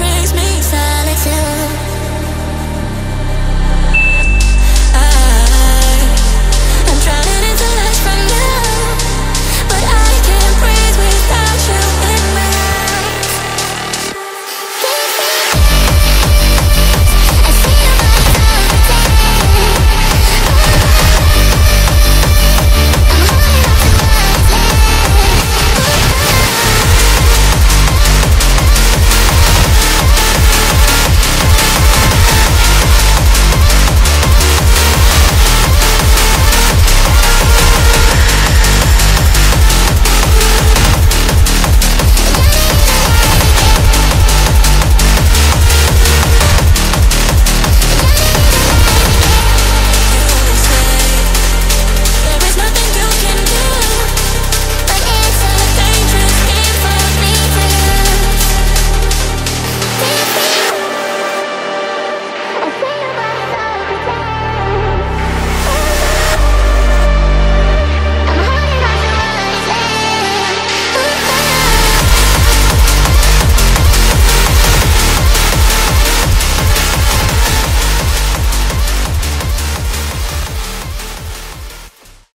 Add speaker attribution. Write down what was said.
Speaker 1: brings me silence